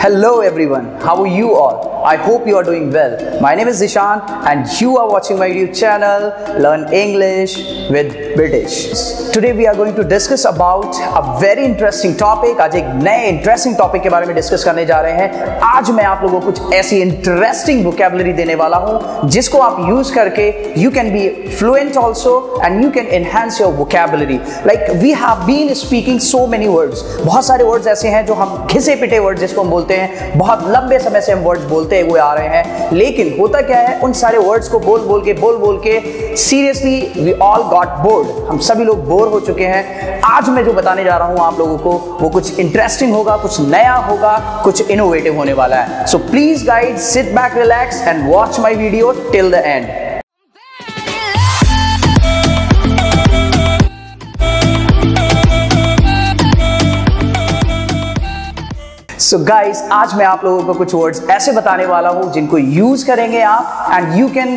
Hello everyone, how are you all? I hope you are doing well. My name is Zishan and you are watching my YouTube channel Learn English with British. Today we are going to discuss about a very interesting topic. आज एक नए interesting topic के बारे में discuss करने जा रहे हैं आज मैं आप लोगों को कुछ ऐसी इंटरेस्टिंग वोकेबलरी देने वाला हूँ जिसको आप यूज़ करके you can be fluent also and you can enhance your vocabulary like we have been speaking so many words बहुत सारे वर्ड्स ऐसे हैं जो हम घिसे पिटे वर्ड जिसको हम बोलते हैं। बहुत लंबे समय से हम वर्ड्स बोलते हुए आ रहे हैं। लेकिन होता क्या है, उन सारे वर्ड्स को बोल बोल के, बोल बोल के seriously we all got bored हम सभी लोग बोर हो चुके हैं। आज मैं जो बताने जा रहा हूँ आप लोगों को, वो कुछ इंटरेस्टिंग होगा, कुछ नया होगा, कुछ इनोवेटिव होने वाला है। So please guys sit back relax and watch my video till the end so so guys आज मैं आप लोगों को कुछ वर्ड्स ऐसे बताने वाला हूँ, जिनको यूज़ करेंगे आप and you can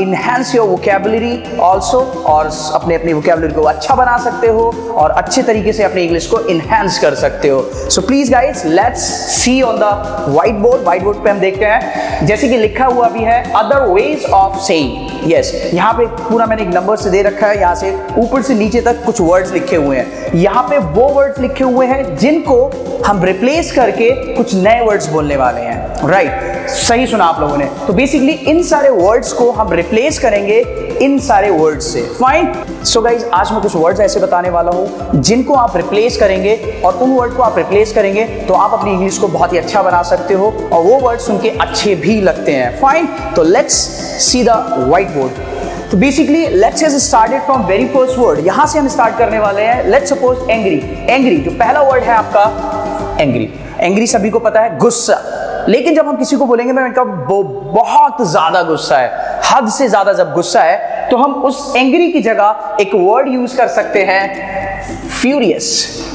enhance your vocabulary also और अपने, अपनी वोकेबलरी को अच्छा बना सकते हो, और अच्छे तरीके से अपने इंग्लिश को इनहेंस कर सकते हो। So please guys let's see on the white board white board पे हम देखते हैं, जैसे कि लिखा हुआ भी है other ways of saying yes यहाँ पे पूरा मैंने एक नंबर से दे रखा है, यहाँ से ऊपर से नीचे तक कुछ वर्ड्स लिखे हुए हैं। यहाँ पे वो वर्ड्स लिखे हुए हैं, जिनको हम रिप्लेस करके कुछ नए वर्ड्स बोलने वाले हैं। Right right. सही सुना आप लोगों ने। तो बेसिकली इन सारे वर्ड्स को हम रिप्लेस करेंगे इन सारे वर्ड्स से। फाइन सो गाइज़ आज मैं कुछ वर्ड्स ऐसे बताने वाला हूँ, जिनको आप रिप्लेस करेंगे और उन वर्ड को आप रिप्लेस करेंगे तो आप अपनी इंग्लिश को बहुत ही अच्छा बना सकते हो और वो वर्ड सुन के अच्छे भी लगते हैं। फाइन तो let's see the white board तो basically let's has started from very first word यहाँ से हम स्टार्ट करने वाले हैं लेट्स सपोज़ एंग्री एंग्री जो पहला वर्ड है आपका एंग्री एंग्री सभी को पता है, गुस्सा। लेकिन जब हम किसी को बोलेंगे, मैं वो बहुत ज़्यादा गुस्सा है। हद से ज़्यादा जब गुस्सा है तो हम उस एंग्री की जगह एक वर्ड यूज़ कर सकते हैं फ्यूरियस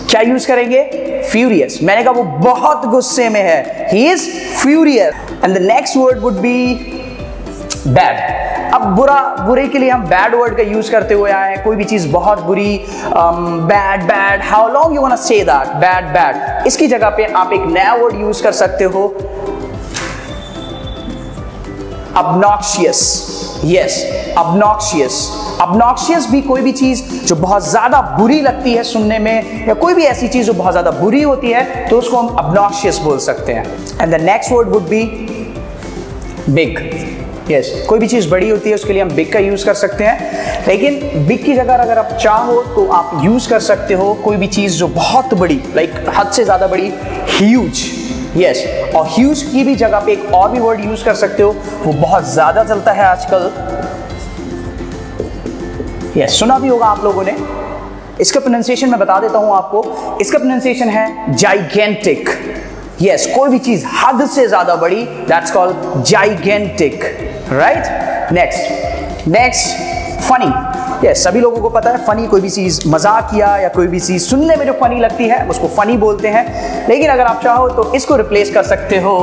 क्या यूज़ करेंगे? फ्यूरियस मैंने कहा, वो बहुत गुस्से में है। He is furious and the next word would be bad अब बुरा, बुरे के लिए हम बैड वर्ड का यूज़ करते हुए आए हैं। कोई भी चीज़ बहुत बुरी bad bad how long you want say that bad bad इसकी जगह पे आप एक नया वर्ड यूज़ कर सकते हो। Obnoxious. Yes obnoxious. Obnoxious भी कोई भी चीज़ जो बहुत ज़्यादा बुरी लगती है सुनने में, या कोई भी ऐसी चीज़ जो बहुत ज़्यादा बुरी होती है तो उसको हम obnoxious बोल सकते हैं। And the next word would be big yes, कोई भी चीज़ बड़ी होती है उसके लिए हम बिग का यूज़ कर सकते हैं। लेकिन बिग की जगह अगर आप चाहो तो आप यूज़ कर सकते हो कोई भी चीज़ जो बहुत बड़ी लाइक like, हद से ज़्यादा बड़ी ह्यूज यस yes, और ह्यूज की भी जगह पे एक और भी वर्ड यूज़ कर सकते हो वो बहुत ज़्यादा चलता है आजकल। यस yes, सुना भी होगा आप लोगों ने। इसका प्रोनाउंसिएशन मैं बता देता हूँ आपको। इसका प्रोनाउंसिएशन है जाइगेंटिक यस yes, कोई भी चीज़ हद से ज़्यादा बड़ी that's called gigantic right next next funny yes सभी लोगों को पता है फनी कोई भी चीज़ मज़ाक किया या कोई भी चीज़ सुनने में जो फनी लगती है उसको फनी बोलते हैं। लेकिन अगर आप चाहो तो इसको रिप्लेस कर सकते हो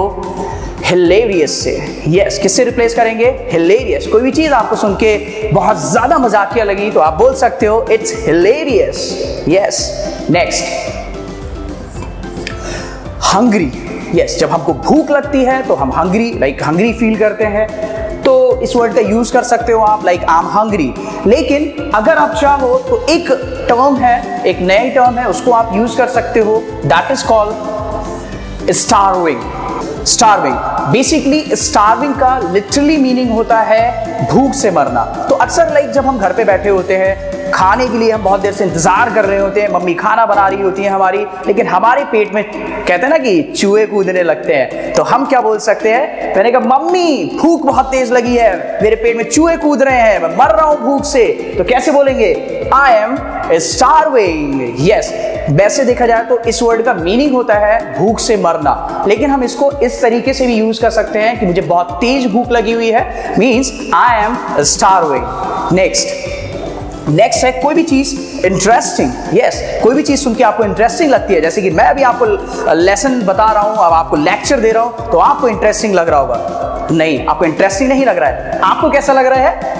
हिलेरियस से। यस yes, किससे रिप्लेस करेंगे? हिलेरियस कोई भी चीज़ आपको सुन के बहुत ज़्यादा मजाकिया लगी तो आप बोल सकते हो it's hilarious yes next hungry yes जब हमको भूख लगती है तो हम हंग्री लाइक हंग्री फील करते हैं। तो इस वर्ड का यूज़ कर सकते हो आप लाइक आई एम हंग्री लेकिन अगर आप चाहो तो एक टर्म है, एक नई टर्म है, उसको आप यूज़ कर सकते हो. That is called starving starving basically starving का लिटरली मीनिंग होता है भूख से मरना. तो अक्सर लाइक जब हम घर पे बैठे होते हैं खाने के लिए हम बहुत देर से इंतज़ार कर रहे होते हैं, मम्मी खाना बना रही होती है हमारी, लेकिन हमारे पेट में कहते हैं ना कि चूहे कूदने लगते हैं। तो हम क्या बोल सकते हैं? मैंने कहा, मम्मी, भूख बहुत तेज लगी है, मेरे पेट में चूहे कूद रहे हैं, मैं मर रहा हूँ भूख से। तो कैसे बोलेंगे? आई एम स्टारविंग यस वैसे देखा जाए तो इस वर्ड का मीनिंग होता है भूख से मरना। लेकिन हम इसको इस तरीके से भी यूज़ कर सकते हैं कि मुझे बहुत तेज भूख लगी हुई है means I am starving next next है, कोई भी चीज़ इंटरेस्टिंग यस कोई भी चीज़ सुन के आपको इंटरेस्टिंग लगती है। जैसे कि मैं अभी आपको लेसन बता रहा हूँ, अब आपको लेक्चर दे रहा हूँ तो आपको इंटरेस्टिंग लग रहा होगा। नहीं, आपको इंटरेस्टिंग नहीं लग रहा है। आपको कैसा लग रहा है?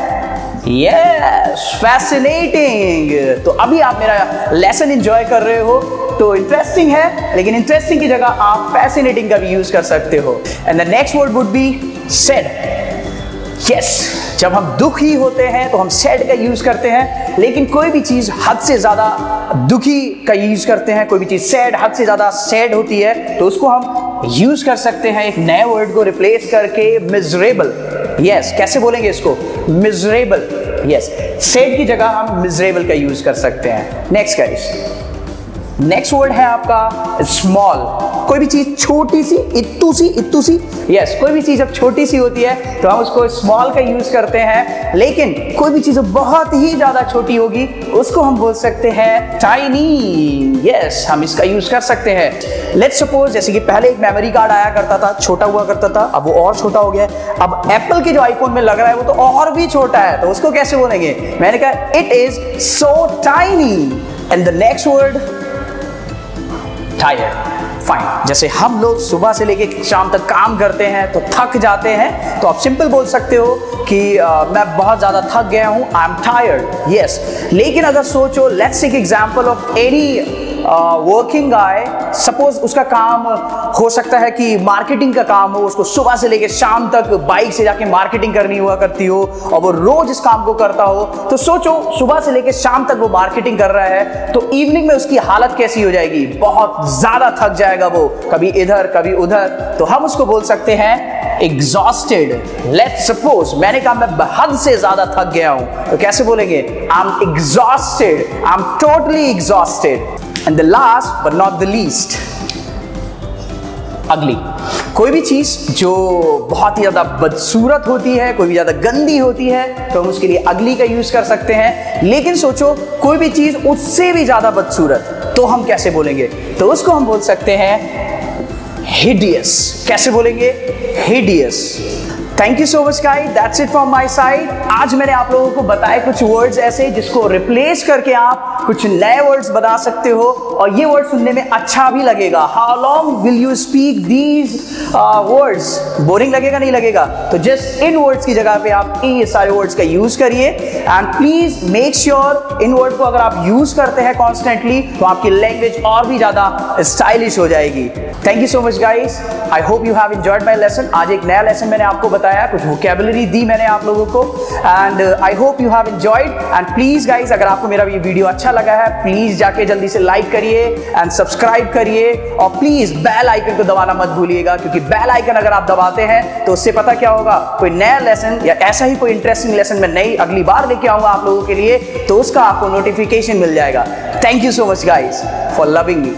यस फैसिनेटिंग तो अभी आप मेरा लेसन एंजॉय कर रहे हो तो इंटरेस्टिंग है, लेकिन इंटरेस्टिंग की जगह आप फैसिनेटिंग का भी यूज़ कर सकते हो। And the next word would be sad yes जब हम दुखी होते हैं तो हम सैड का यूज़ करते हैं लेकिन कोई भी चीज़ हद से ज़्यादा दुखी का यूज़ करते हैं कोई भी चीज़ सैड हद से ज़्यादा सैड होती है तो उसको हम यूज़ कर सकते हैं एक नए वर्ड को रिप्लेस करके मिजरेबल यस yes, कैसे बोलेंगे इसको? मिजरेबल यस सैड की जगह हम मिजरेबल का यूज़ कर सकते हैं. नेक्स्ट गाइस नेक्स्ट वर्ड है आपका स्मॉल कोई भी चीज़ छोटी सी इतू सी इतू सी. यस yes, कोई भी चीज़ जब छोटी सी होती है तो हम उसको स्मॉल का यूज़ करते हैं. लेकिन कोई भी चीज़ बहुत ही ज़्यादा छोटी होगी उसको हम बोल सकते हैं टाइनी यस हम इसका यूज़ कर सकते हैं. लेट्स सपोज़ जैसे कि पहले एक मेमोरी कार्ड आया करता था छोटा हुआ करता था अब वो और छोटा हो गया अब एप्पल के जो आईफोन में लग रहा है वो तो और भी छोटा है तो उसको कैसे बोलेंगे? मैंने कहा it is so tiny and the next word tired fine जैसे हम लोग सुबह से लेके शाम तक काम करते हैं तो थक जाते हैं तो आप सिंपल बोल सकते हो कि आ, मैं बहुत ज़्यादा थक गया हूँ आई एम टायर्ड यस लेकिन अगर सोचो लेट्स एक example of any working guy suppose उसका काम हो सकता है कि मार्केटिंग का काम हो, उसको सुबह से लेकर शाम तक बाइक से जाके मार्केटिंग करनी हुआ करती हो, और वो रोज इस काम को करता हो तो सोचो सुबह से लेकर शाम तक वो मार्केटिंग कर रहा है तो इवनिंग में उसकी हालत कैसी हो जाएगी? बहुत ज़्यादा थक जाएगा वो, कभी इधर, कभी उधर। तो हम उसको बोल सकते हैं एग्जॉस्टेड लेट सपोज़ मैंने कहा मैं हद से ज़्यादा थक गया हूँ। तो कैसे बोलेंगे? I am exhausted I am totally exhausted and the last but not the least अगली कोई भी चीज़ जो बहुत ही ज़्यादा बदसूरत होती है, कोई भी ज़्यादा गंदी होती है तो हम उसके लिए अगली का यूज़ कर सकते हैं। लेकिन सोचो, कोई भी चीज़ उससे भी ज़्यादा बदसूरत तो हम कैसे बोलेंगे? तो उसको हम बोल सकते हैं हिडियस कैसे बोलेंगे? Hideous thank you so much guys that's it from my side आज मैंने आप लोगों को बताए कुछ वर्ड्स ऐसे जिसको रिप्लेस करके आप कुछ नए वर्ड्स बना सकते हो और ये वर्ड सुनने में अच्छा भी लगेगा। How long will you speak these words boring लगेगा, नहीं लगेगा? तो जस्ट इन वर्ड्स की जगह पे आप ये सारे वर्ड्स का यूज़ करिए। एंड प्लीज़ मेक श्योर इन वर्ड को अगर आप यूज़ करते हैं कॉन्स्टेंटली तो आपकी लैंग्वेज और भी ज़्यादा स्टाइलिश हो जाएगी। Thank you so much guys I hope you have enjoyed my lesson आज एक नया लेसन मैंने आपको बताया। कुछ वोकेबलरी दी मैंने आप लोगों को। And I hope you have enjoyed and please guys अगर आपको मेरा ये वीडियो अच्छा लगा है प्लीज़ जाके जल्दी से लाइक करिए एंड सब्सक्राइब करिए। और प्लीज़ बेल आइकन को दबाना मत भूलिएगा, क्योंकि बेल आइकन अगर आप दबाते हैं तो उससे पता क्या होगा? कोई नया लेसन या ऐसा ही कोई इंटरेस्टिंग लेसन मैं नई, अगली बार लेके आऊँगा आप लोगों के लिए तो उसका आपको नोटिफिकेशन मिल जाएगा। Thank you so much guys for loving me